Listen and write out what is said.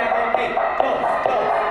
Go, go.